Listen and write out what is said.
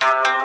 Bye.